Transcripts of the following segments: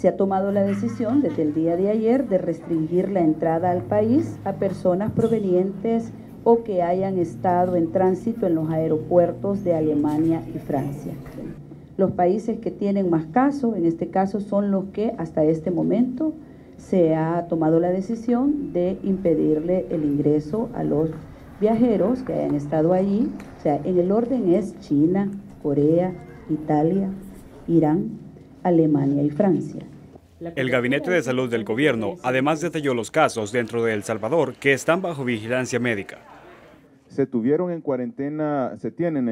se ha tomado la decisión desde el día de ayer de restringir la entrada al país a personas provenientes o que hayan estado en tránsito en los aeropuertos de Alemania y Francia. Los países que tienen más casos, en este caso, son los que hasta este momento se ha tomado la decisión de impedirle el ingreso a los viajeros que hayan estado allí. O sea, en el orden es China, Corea, Italia, Irán, Alemania y Francia. El Gabinete de Salud del Gobierno además detalló los casos dentro de El Salvador que están bajo vigilancia médica. Se tuvieron en cuarentena, se tienen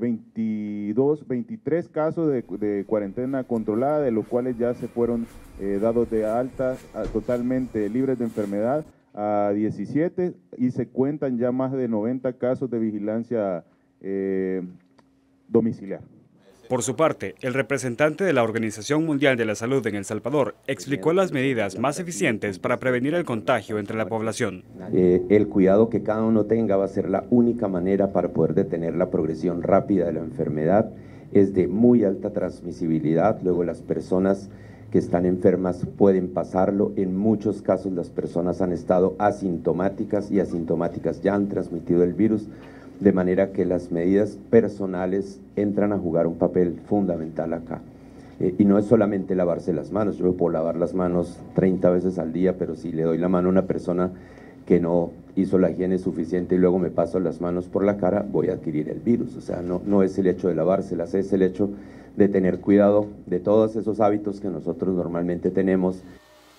22, eh, 23 casos de, cuarentena controlada, de los cuales ya se fueron eh, dados de alta totalmente libres de enfermedad a 17 y se cuentan ya más de 90 casos de vigilancia eh, domiciliar. Por su parte, el representante de la Organización Mundial de la Salud en El Salvador explicó las medidas más eficientes para prevenir el contagio entre la población. Eh, el cuidado que cada uno tenga va a ser la única manera para poder detener la progresión rápida de la enfermedad. Es de muy alta transmisibilidad, luego las personas que están enfermas pueden pasarlo. En muchos casos las personas han estado asintomáticas y asintomáticas ya han transmitido el virus de manera que las medidas personales entran a jugar un papel fundamental acá. Eh, y no es solamente lavarse las manos, yo puedo lavar las manos 30 veces al día, pero si le doy la mano a una persona que no hizo la higiene suficiente y luego me paso las manos por la cara, voy a adquirir el virus. O sea, no, no es el hecho de lavárselas, es el hecho de tener cuidado de todos esos hábitos que nosotros normalmente tenemos.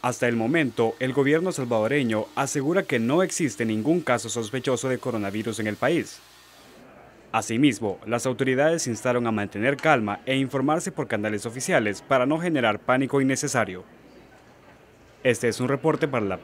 Hasta el momento, el gobierno salvadoreño asegura que no existe ningún caso sospechoso de coronavirus en el país. Asimismo, las autoridades instaron a mantener calma e informarse por canales oficiales para no generar pánico innecesario. Este es un reporte para la.